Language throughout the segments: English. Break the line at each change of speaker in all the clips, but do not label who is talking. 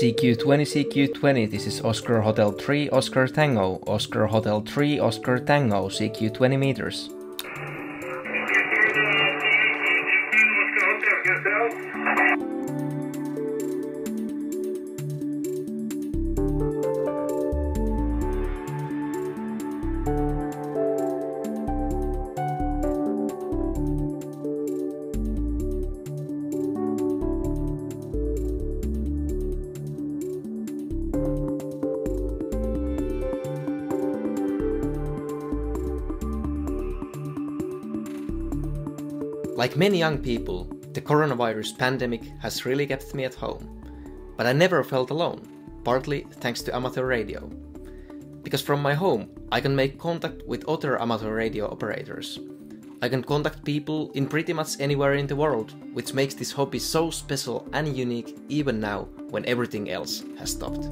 CQ20, CQ20, this is Oscar Hotel 3, Oscar Tango, Oscar Hotel 3, Oscar Tango, CQ20 meters. Like many young people, the coronavirus pandemic has really kept me at home. But I never felt alone, partly thanks to amateur radio. Because from my home, I can make contact with other amateur radio operators. I can contact people in pretty much anywhere in the world, which makes this hobby so special and unique even now when everything else has stopped.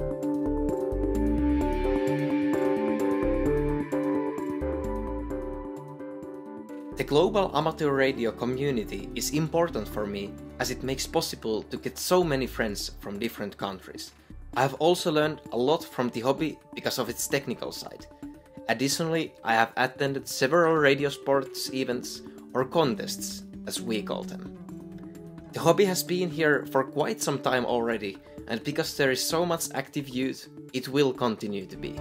The global amateur radio community is important for me as it makes possible to get so many friends from different countries. I have also learned a lot from the hobby because of its technical side. Additionally, I have attended several radio sports events or contests, as we call them. The hobby has been here for quite some time already, and because there is so much active youth, it will continue to be.